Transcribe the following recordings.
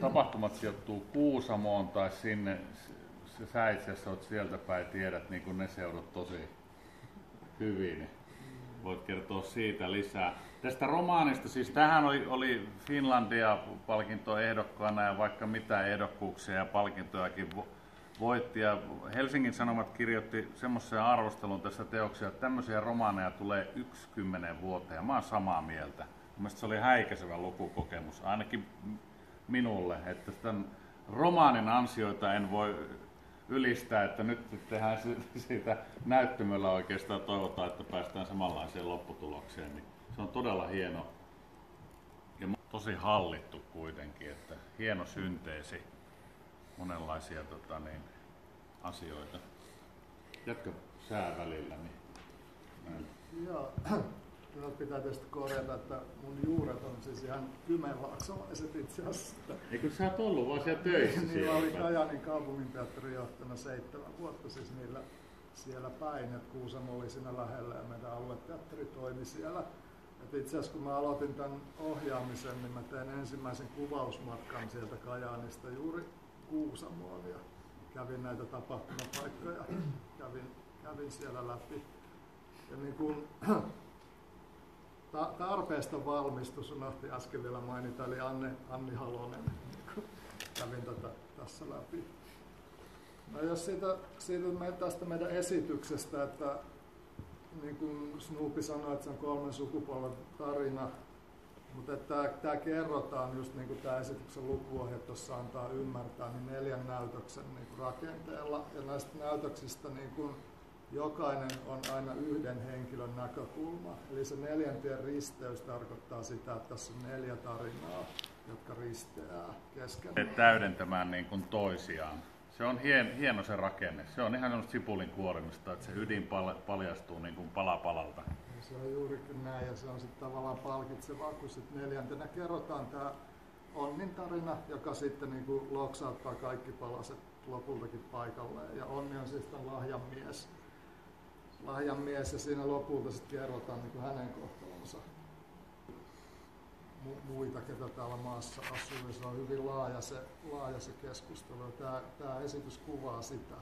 tapahtumat sijoittuu Kuusamoon tai sinne, sä itse asiassa olet sieltä päin, tiedät niin kuin ne seudut tosi hyvin. Voit kertoa siitä lisää. Tästä romaanista, siis tähän oli, oli Finlandia-palkinto ehdokkaana ja vaikka mitä ehdokkuuksia ja palkintojakin voitti. Ja Helsingin Sanomat kirjoitti semmoisen arvostelun tässä teoksia, että tämmöisiä romaaneja tulee 10 vuoteen. Mä oon samaa mieltä. Mielestäni se oli häikäisevä lukukokemus, ainakin minulle, että tämän romaanin ansioita en voi ylistää, että nyt tehdään siitä näyttämöllä oikeastaan toivotaan, että päästään samanlaiseen lopputulokseen. Niin se on todella hieno ja tosi hallittu kuitenkin, että hieno synteesi monenlaisia tota, niin, asioita. Jatka sää välillä. Niin. Joo, Minun pitää tietysti korjata, että mun juuret on siis ihan kymenlaaksolaiset itse asiassa. Eikö sä oot ollut vaan siellä töissä niin, siellä? oli Kajaanin kaupunginteatterin johtajana seitsemän vuotta siis niillä siellä päin, että Kuusamo oli siinä lähellä ja meidän alueteatteri toimi siellä. Et itse asiassa kun mä aloitin tämän ohjaamisen, niin mä tein ensimmäisen kuvausmatkan sieltä Kajaanista juuri Kuusamoon ja kävin näitä tapahtumapaikkoja, kävin, kävin siellä läpi. Ja niin kun, ta- tarpeesta valmistus, unohti äsken vielä mainita, eli Anne, Anni Halonen, kävin tätä tässä läpi. No jos siitä, siitä me, tästä meidän esityksestä, että niin kuin Snoopi sanoi, että se on kolmen sukupolven tarina, mutta että tämä kerrotaan just niin kuin tämä esityksen lukuohje tuossa antaa ymmärtää, niin neljän näytöksen niin kuin rakenteella. Ja näistä näytöksistä niin kuin jokainen on aina yhden henkilön näkökulma. Eli se neljäntien risteys tarkoittaa sitä, että tässä on neljä tarinaa, jotka risteää keskenään. Täydentämään niin kuin toisiaan. Se on hien, hieno se rakenne. Se on ihan semmoista sipulin kuorimista, että se ydin paljastuu niin kuin pala palalta. Ja se on juurikin näin ja se on sitten tavallaan palkitsevaa, kun sitten neljäntenä kerrotaan tämä Onnin tarina, joka sitten niin kuin loksauttaa kaikki palaset lopultakin paikalleen. Ja Onni on siis tämän lahjan mies lahjan mies ja siinä lopulta sitten kerrotaan niin hänen kohtalonsa muita, ketä täällä maassa asuu. Ja se on hyvin laaja se, laaja se keskustelu ja tämä, tämä esitys kuvaa sitä.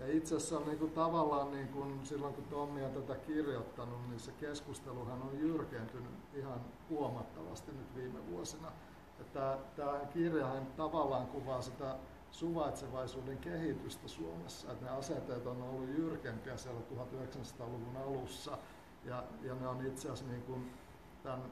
Ja itse asiassa niin kuin tavallaan niin kuin silloin kun Tommi on tätä kirjoittanut, niin se keskusteluhan on jyrkentynyt ihan huomattavasti nyt viime vuosina. Ja tämä, tämä kirjahan tavallaan kuvaa sitä suvaitsevaisuuden kehitystä Suomessa. Että ne asenteet on ollut jyrkempiä siellä 1900-luvun alussa ja, ja ne on itse asiassa niin kuin tämän